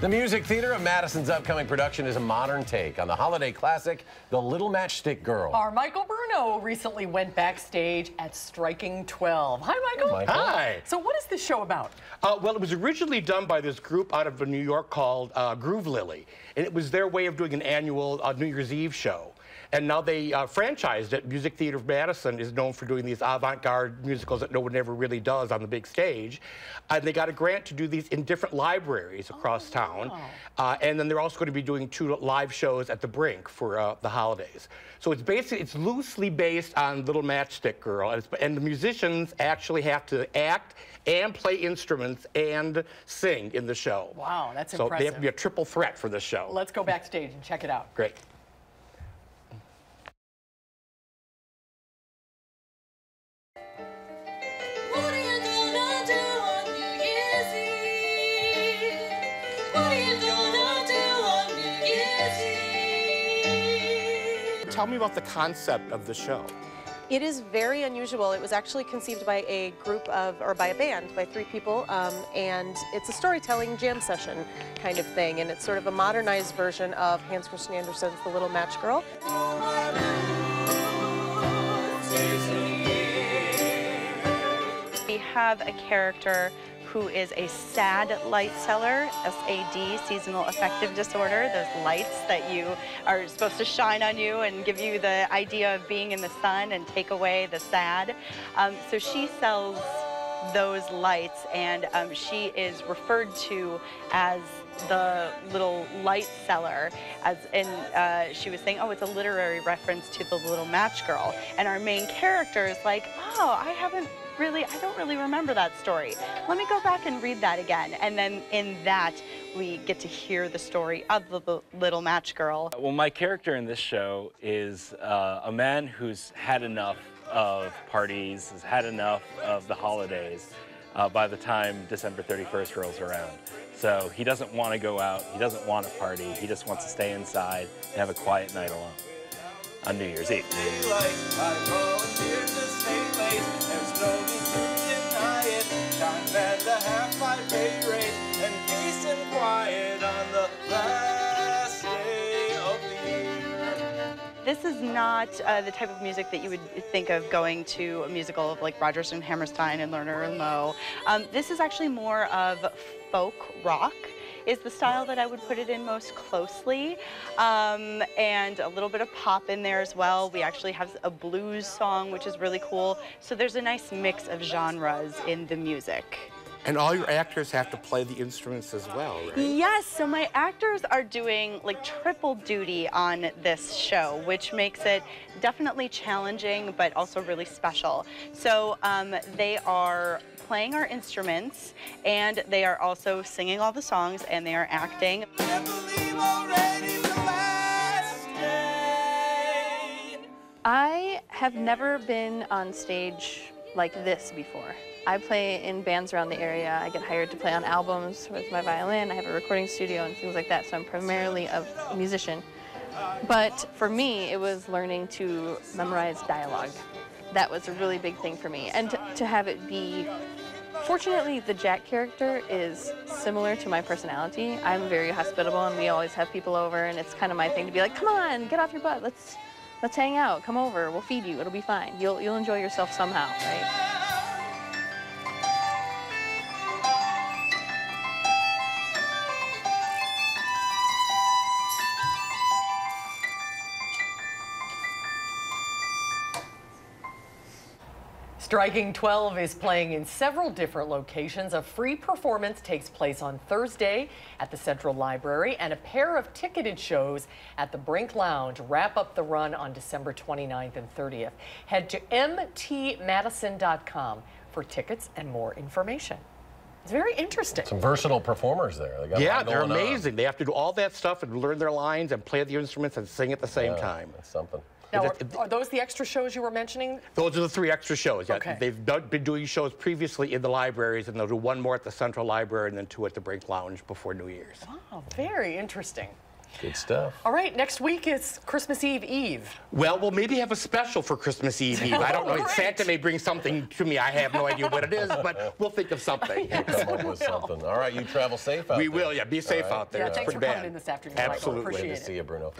The Music Theater of Madison's upcoming production is a modern take on the holiday classic, The Little Matchstick Girl. Our Michael Bruno recently went backstage at Striking 12. Hi, Michael. Michael. Hi. So what is this show about? Uh, well, it was originally done by this group out of New York called uh, Groove Lily, and it was their way of doing an annual uh, New Year's Eve show. And now they uh, franchised it. Music Theater of Madison is known for doing these avant-garde musicals that no one ever really does on the big stage. And they got a grant to do these in different libraries across oh, town. Wow. Uh, and then they're also going to be doing two live shows at the Brink for uh, the holidays. So it's basically, it's loosely based on Little Matchstick Girl. And, and the musicians actually have to act and play instruments and sing in the show. Wow, that's so impressive. they have to be a triple threat for this show. Let's go backstage and check it out. Great. Tell me about the concept of the show. It is very unusual. It was actually conceived by a group of, or by a band, by three people, um, and it's a storytelling jam session kind of thing, and it's sort of a modernized version of Hans Christian Andersen's The Little Match Girl. We have a character who is a SAD light seller, S-A-D, seasonal affective disorder, those lights that you are supposed to shine on you and give you the idea of being in the sun and take away the sad. Um, so she sells those lights and um, she is referred to as the little light seller as and uh, she was saying oh it's a literary reference to the little match girl. And our main character is like oh i haven't really i don't really remember that story. Let me go back and read that again. And then in that we get to hear the story of the little match girl. Well my character in this show is uh, a man who's had enough of parties, has had enough of the holidays uh, by the time December 31st rolls around. So he doesn't want to go out, he doesn't want to party, he just wants to stay inside and have a quiet night alone on New Year's Eve. This is not uh, the type of music that you would think of going to a musical of like Rodgers and Hammerstein and Lerner and Loewe. Um, this is actually more of folk rock is the style that I would put it in most closely. Um, and a little bit of pop in there as well. We actually have a blues song, which is really cool. So there's a nice mix of genres in the music. And all your actors have to play the instruments as well, right? Yes, so my actors are doing like triple duty on this show, which makes it definitely challenging, but also really special. So um, they are playing our instruments, and they are also singing all the songs, and they are acting. I have never been on stage like this before. I play in bands around the area. I get hired to play on albums with my violin. I have a recording studio and things like that, so I'm primarily a musician. But for me, it was learning to memorize dialogue. That was a really big thing for me. And to, have it be, fortunately, the Jack character is similar to my personality. I'm very hospitable and we always have people over and it's kind of my thing to be like, come on, get off your butt, let's, let's hang out, come over, we'll feed you, it'll be fine. You'll, you'll enjoy yourself somehow, right? Striking 12 is playing in several different locations. A free performance takes place on Thursday at the Central Library, and a pair of ticketed shows at the Brink Lounge wrap up the run on December 29th and 30th. Head to mtmadison.com for tickets and more information. It's very interesting. Some versatile performers there. They yeah, they're amazing. On. They have to do all that stuff and learn their lines and play the instruments and sing at the same yeah, time. That's something. Now, are, are, those the extra shows you were mentioning? Those are the three extra shows. Yeah, okay. they've been doing shows previously in the libraries, and they'll do one more at the Central Library and then two at the Brink Lounge before New Year's. Wow, very interesting. Good stuff. All right, next week is Christmas Eve Eve. Well, we'll maybe have a special for Christmas Eve Eve. I don't know. Great. Santa may bring something to me. I have no idea what it is, but we'll think of something. Come up with something. All right, you travel safe out We there. will, yeah. Be safe All right. out there. Yeah, It's thanks for pretty coming bad. in this afternoon, Michael. Absolutely. Appreciate Good to it. see you, Bruno.